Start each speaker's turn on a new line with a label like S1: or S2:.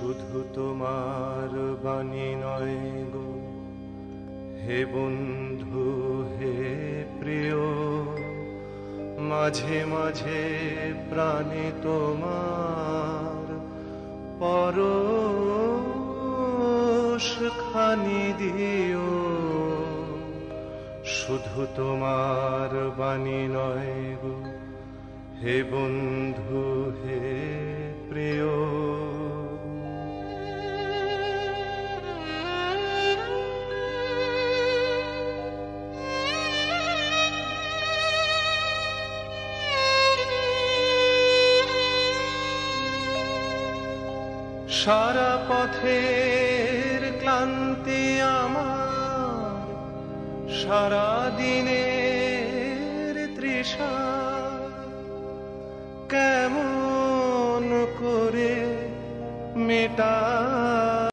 S1: শুধু তোমার বাণী নয় গো। হে বন্ধু, হে প্রিয়, মাঝে মাঝে প্রাণে তোমার পর খানি দিও। শুধু তোমার বাণী নয় গো। হে বন্ধু, হে সারা পথের ক্লান্তি আমার সারা দিনের তৃষা। কেমন করে মেটা